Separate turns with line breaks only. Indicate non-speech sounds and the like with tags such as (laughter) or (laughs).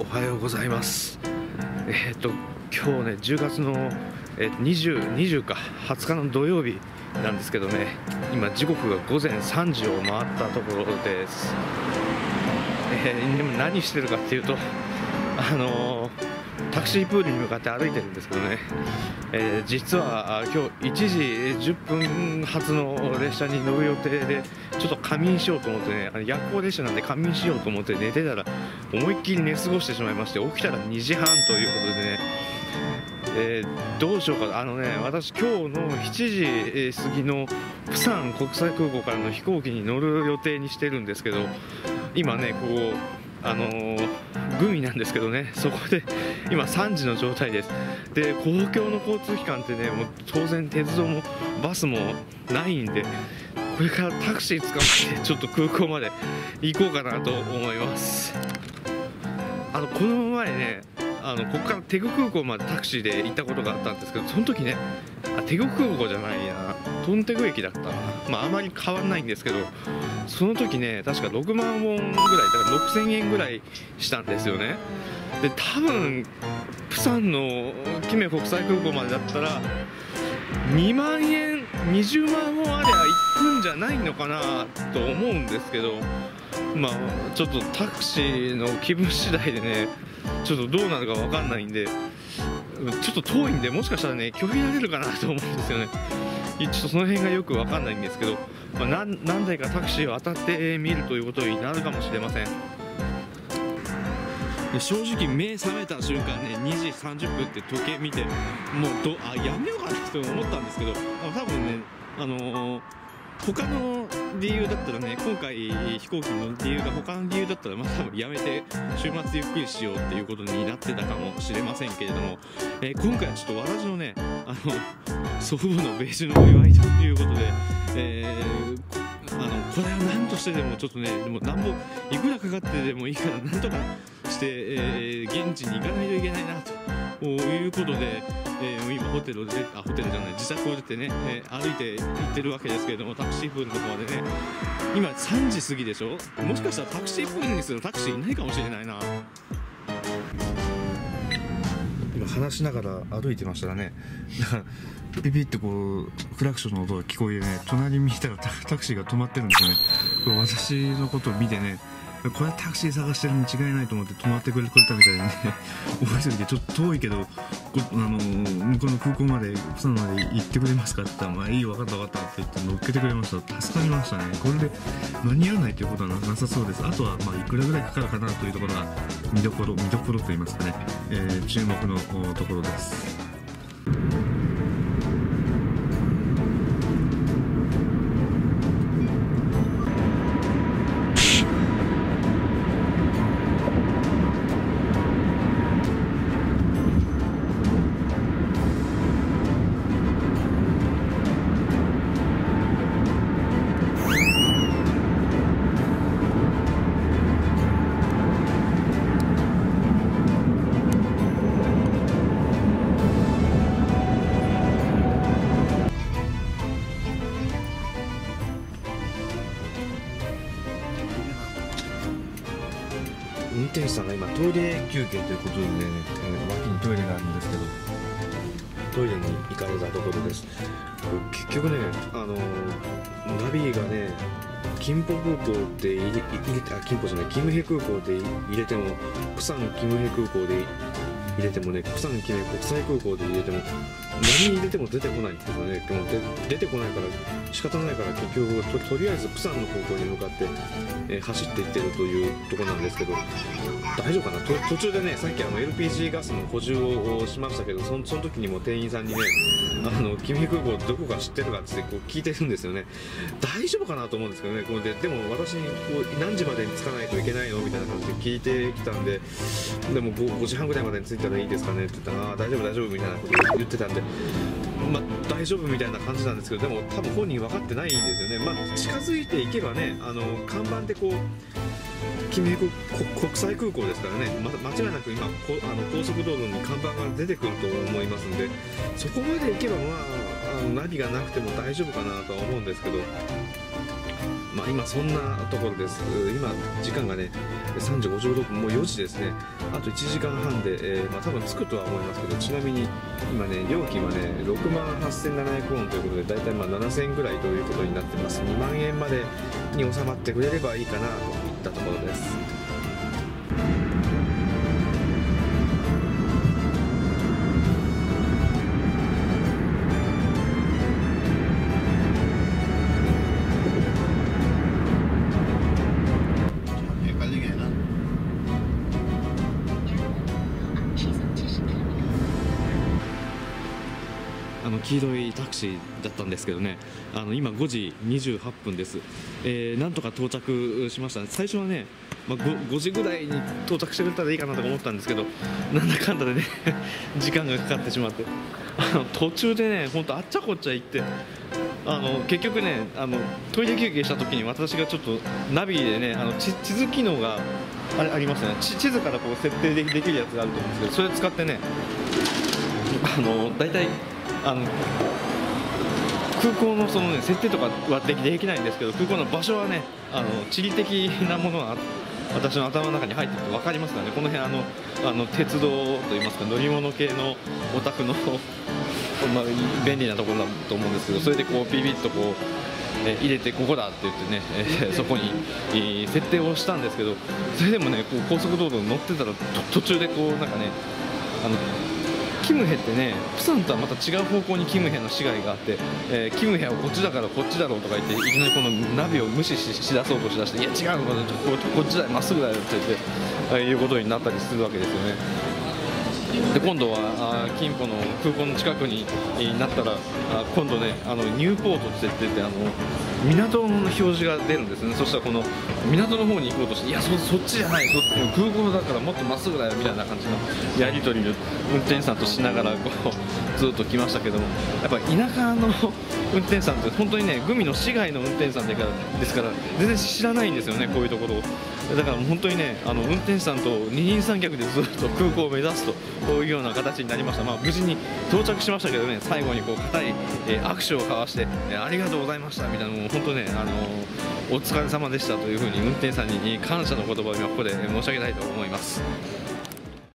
おはようございます。えっ、と今日ね10月の、えー、20, 20か20日の土曜日なんですけどね今時刻が午前3時を回ったところです、えー、でも何してるかっていうとあのータクシープールに向かって歩いてるんですけどね、えー、実は今日1時10分発の列車に乗る予定でちょっと仮眠しようと思ってね夜行列車なんで仮眠しようと思って寝てたら思いっきり寝過ごしてしまいまして起きたら2時半ということでね。えー、どうしようかあのね私今日の7時過ぎのプサン国際空港からの飛行機に乗る予定にしてるんですけど今ねこうあのー、グミなんですけどね。そこで今3時の状態です。で公共の交通機関ってねもう当然鉄道もバスもないんでこれからタクシー使ってちょっと空港まで行こうかなと思います。あのこの前ねあのここからテグ空港までタクシーで行ったことがあったんですけどその時ねあテグ空港じゃないな。トンテグ駅だった。なまああまり変わんないんですけどその時ね確か6万ウォンぐらいだから6000円ぐらいしたんですよね。で多分プサンのキメ国際空港までだったら2万円20万ウォンありゃ行くんじゃないのかなと思うんですけどまあちょっとタクシーの気分次第でねちょっとどうなるか分かんないんでちょっと遠いんでもしかしたらね拒否られるかなと思うんですよね。ちょっとその辺がよく分かんないんですけど、まあ、何台かタクシーを当たってみるということになるかもしれません。正直目覚めた瞬間ね2時30分って時計見てもうどあやめようかなって思ったんですけど多分ねあのー他の理由だったらね今回飛行機の理由が他の理由だったらまあ多分やめて週末ゆっくりしようっていうことになってたかもしれませんけれども、えー、今回はちょっとわらじのねあの (laughs) 祖父母のベージュのお祝いということで、えー、あのこれは何としてでもちょっとねでもなんぼいくらかかってでもいいからなんとかして、えー、現地に行かないといけないなと。ということで、えー、今ホテルであホテルじゃない自宅を出てね、えー、歩いて行ってるわけですけれどもタクシープールの方までね。今3時過ぎでしょ？もしかしたらタクシープールにするタクシーいないかもしれないな。今話しながら歩いてましたらねだからピピってこうクラクションの音が聞こえてね隣見たらタクシーが止まってるんですよね。私のことを見てねこれはタクシー探してるに違いないと思って止まってくれたみたいでね (laughs) 覚えてるけどちょっと遠いけどあの向こうの空港までプサンまで行ってくれますかって言ったら「まあいいよ分かった分かった」って言って乗っけてくれました助かりましたね。これで間に合わないということはなさそうです。あとはまあいくらぐらいかかるかなというところが見どころ見どころといいますかね、えー、注目のところです。トイレ休憩ということでね、え脇にトイレがあるんですけどトイレに行かれたところです。結局ねあのナビがね金浦空港って入れあ金浦じゃないキムヘ空港で入れてもプサンキムヘ空港で入れてもねプサンキムヘ国際空港で入れても何入れても出てこないんですよねでも出てこないから仕方ないから結局ととりあえずプサンの方向に向かって、えー、走っていってるというとこなんですけど大丈夫かな？途中でねさっきあの LPG ガスの補充をしましたけどそのその時にも店員さんにねあの君空港どこか知ってるかってこう聞いてるんですよね。大丈夫かなと思うんですけどねこうででも私にこう何時までに着かないといけないの？みたいな感じで聞いてきたんででも 5, 5時半ぐらいまでに着いたらいいですかね？って言ったらあ大丈夫大丈夫みたいなこと言ってたんでまあ、大丈夫みたいな感じなんですけどでも多分本人分かってないんですよね、まあ、近づいていけばねあの看板でこう君国際空港ですからね、ま、間違いなく今こあの高速道路に看板が出てくると思いますのでそこまで行けば、まあ、あのナビがなくても大丈夫かなとは思うんですけど。まあ、今そんなところです。今時間がね3時56分もう4時ですね。あと1時間半で、えー、まあ、多分着くとは思いますけどちなみに今ね料金はね6万8700ウォンということで大体まあ7000円ぐらいということになってます。2万円までに収まってくれればいいかなといったところです。黄色いタクシーだったんですけどね。あの今5時28分です、えー、なんとか到着しました。最初はね、まあ、5, 5, 時ぐらいに到着してくれたらいいかなとか思ったんですけどなんだかんだでね (laughs) 時間がかかってしまって。あの途中でね本当あっちゃこっちゃ行ってあの結局ねあのトイレ休憩した時に私がちょっとナビでねあの地図機能があありますね。地図からこう設定できるやつがあると思うんですけどそれを使ってねあの大体あの空港のその、ね、設定とかはできないんですけど空港の場所はねあの地理的なものが私の頭の中に入ってると分かりますからねこの辺あのあの鉄道といいますか乗り物系のお宅の (laughs) まあ、便利なところだと思うんですけどそれでこうビビッとこう、え入れてここだって言ってね、え、(laughs) そこに、え、設定をしたんですけどそれでもねこう高速道路に乗ってたら途中でこうなんかねあのキムヘってねプサンとはまた違う方向にキムヘの市街があって、えー、キムヘはこっちだからこっちだろうとか言っていきなりこのナビを無視ししだそうとしだしていや違うここっちだよまっすぐだよって言って、えー、いうことになったりするわけですよね。で今度は金浦の空港の近くになったら今度ねあのニューポートって言ってあの港の表示が出るんですね。そしたらこの港の方に行こうとしていやそっちじゃないそ空港だからもっとまっすぐだよみたいな感じのやり取りを運転手さんとしながらこうずっと来ましたけどもやっぱ田舎の (laughs) 運転手さんって本当にねグミの市街の運転手さんですから全然知らないんですよねこういうところを。だから本当にねあの運転手さんと二人三脚でずっと空港を目指すというような形になりました、まあ、無事に到着しましたけどね最後にこう固い、えー、握手を交わして、えー、ありがとうございましたみたいなもう本当ねあのお疲れ様でしたというふうに運転手さんに感謝の言葉を今ここで申し上げたいと思います。